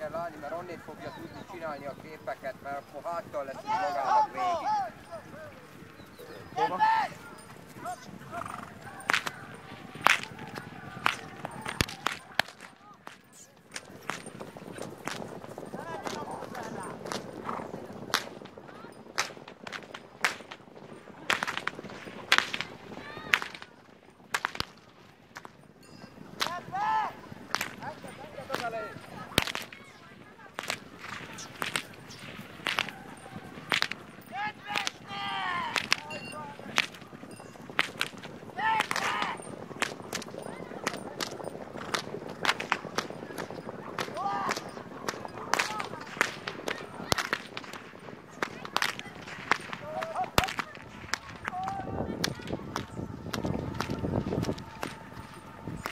állni, mert onnét fogja tudni csinálni a képeket, mert akkor háttal lesz magának végig. Hova?